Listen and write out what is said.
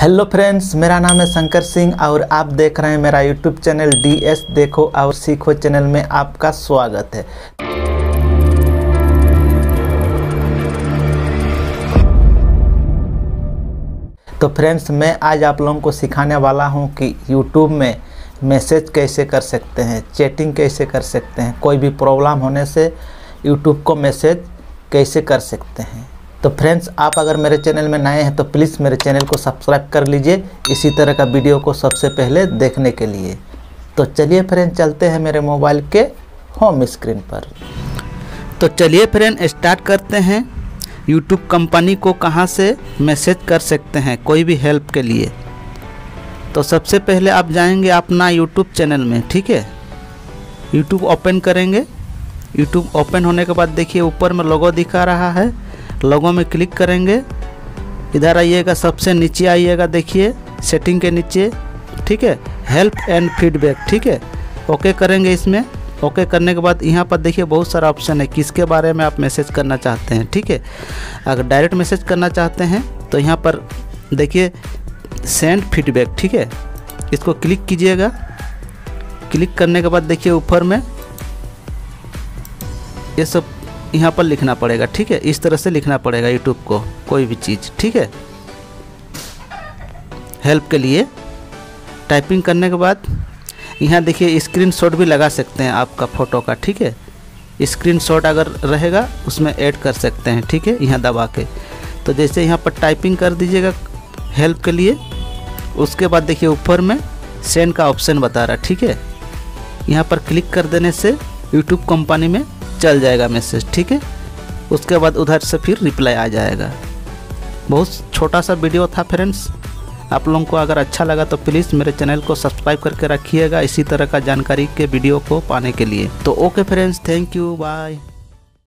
Hello friends मेरा नाम है शंकर सिंह और आप देख रहे हैं मेरा यूट्यूब चैनल डी एस देखो और सीखो चैनल में आपका स्वागत है। तो फ्रेंड्स मैं आज आप लोगों को सिखाने वाला हूँ कि यूट्यूब में मैसेज कैसे कर सकते हैं चैटिंग कैसे कर सकते हैं, कोई भी प्रॉब्लम होने से यूट्यूब को मैसेज कैसे कर सकते हैं। तो फ्रेंड्स आप अगर मेरे चैनल में नए हैं तो प्लीज़ मेरे चैनल को सब्सक्राइब कर लीजिए इसी तरह का वीडियो को सबसे पहले देखने के लिए। तो चलिए फ्रेंड चलते हैं मेरे मोबाइल के होम स्क्रीन पर। तो चलिए फ्रेंड स्टार्ट करते हैं। यूट्यूब कंपनी को कहाँ से मैसेज कर सकते हैं? कोई भी हेल्प के लिए। तो सबसे पहले आप जाएँगे अपना यूट्यूब चैनल में, ठीक है? यूट्यूब ओपन करेंगे। यूट्यूब ओपन होने के बाद देखिए ऊपर में लोगो दिखा रहा है। लोगों में क्लिक करेंगे। इधर आइएगा, सबसे नीचे आइएगा, देखिए सेटिंग के नीचे, ठीक है? हेल्प एंड फीडबैक ठीक है? ओके करेंगे इसमें। ओके करने के बाद यहाँ पर देखिए, बहुत सारा ऑप्शन है, किसके बारे में आप मैसेज करना चाहते हैं, ठीक है? अगर डायरेक्ट मैसेज करना चाहते हैं तो यहाँ पर देखिए सेंड फीडबैक ठीक है? इसको क्लिक कीजिएगा। क्लिक करने के बाद देखिए, ऊपर में, ये सब यहाँ पर लिखना पड़ेगा, ठीक है? इस तरह से लिखना पड़ेगा यूट्यूब को, कोई भी चीज़, ठीक है? हेल्प के लिए टाइपिंग करने के बाद, यहाँ देखिए स्क्रीनशॉट भी लगा सकते हैं आपका फ़ोटो का, ठीक है? स्क्रीनशॉट अगर रहेगा, उसमें ऐड कर सकते हैं, ठीक है? यहाँ दबा के। तो जैसे यहाँ पर टाइपिंग कर दीजिएगा हेल्प के लिए, उसके बाद देखिए ऊपर में सेंड का ऑप्शन बता रहा, ठीक है? यहाँ पर क्लिक कर देने से यूट्यूब कंपनी में चल जाएगा मैसेज ठीक है? उसके बाद उधर से फिर रिप्लाई आ जाएगा। बहुत छोटा सा वीडियो था फ्रेंड्स आप लोगों को अगर अच्छा लगा तो प्लीज़ मेरे चैनल को सब्सक्राइब करके रखिएगा इसी तरह का जानकारी के वीडियो को पाने के लिए। तो okay friends thank you bye